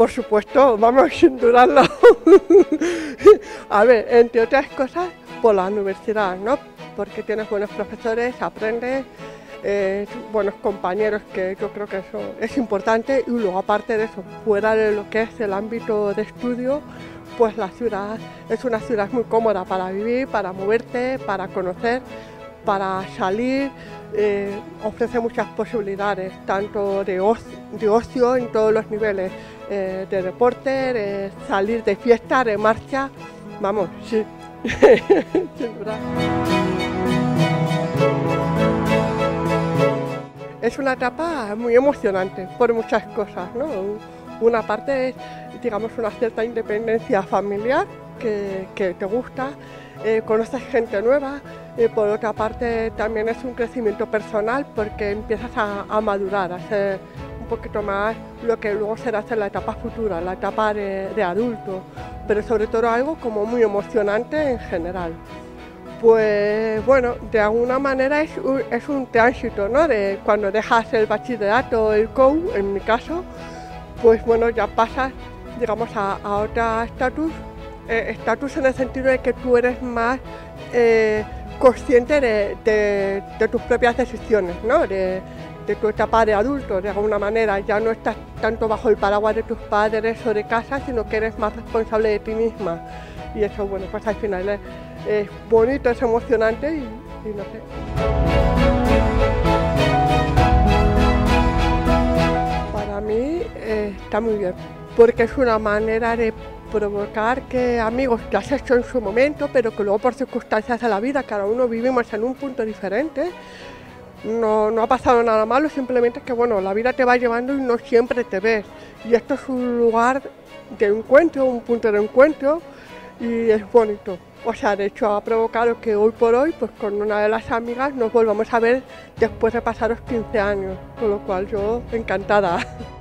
por supuesto, vamos sin dudarlo. a ver, entre otras cosas, por la universidad, ¿no? Porque tienes buenos profesores, aprendes, eh, buenos compañeros, que yo creo que eso es importante. Y luego, aparte de eso, fuera de lo que es el ámbito de estudio, pues la ciudad es una ciudad muy cómoda para vivir, para moverte, para conocer, para salir. Eh, ofrece muchas posibilidades, tanto de ocio, en todos los niveles, eh, de deporte, de salir de fiesta, de marcha. Vamos, sí. Es una etapa muy emocionante por muchas cosas, ¿no? Una parte es, digamos, una cierta independencia familiar que, te gusta, eh, conoces gente nueva, y por otra parte también es un crecimiento personal porque empiezas a, madurar, a ser poquito más lo que luego será en la etapa futura, la etapa de, adulto, pero sobre todo algo como muy emocionante en general. Pues bueno, de alguna manera es un, tránsito, ¿no? De cuando dejas el bachillerato, el COU, en mi caso, pues bueno, ya pasas, digamos, a, otro estatus, eh, estatus en el sentido de que tú eres más eh, consciente de, tus propias decisiones, ¿no? Tu etapa de adulto, de alguna manera, ya no estás tanto bajo el paraguas de tus padres o de casa, sino que eres más responsable de ti misma. Y eso, bueno, pues al final es, bonito, es emocionante y no sé. está muy bien, porque es una manera de provocar que amigos que has hecho en su momento, pero que luego por circunstancias de la vida, cada uno vivimos en un punto diferente, no, no ha pasado nada malo, simplemente es que bueno, la vida te va llevando y no siempre te ves. Y esto es un lugar de encuentro, un punto de encuentro y es bonito. O sea, de hecho ha provocado que hoy por hoy, pues con una de las amigas nos volvamos a ver después de pasar los 15 años, con lo cual yo encantada.